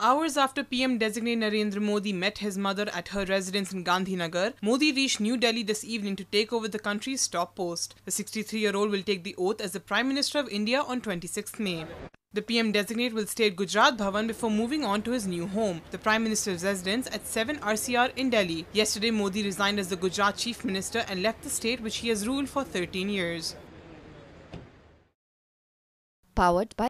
Hours after PM designate Narendra Modi met his mother at her residence in Gandhinagar, Modi reached New Delhi this evening to take over the country's top post. The 63 year old will take the oath as the Prime Minister of India on 26 May. The PM designate will stay at Gujarat Bhavan before moving on to his new home, the Prime Minister's residence at 7 RCR in Delhi. Yesterday, Modi resigned as the Gujarat Chief Minister and left the state which he has ruled for 13 years. Powered by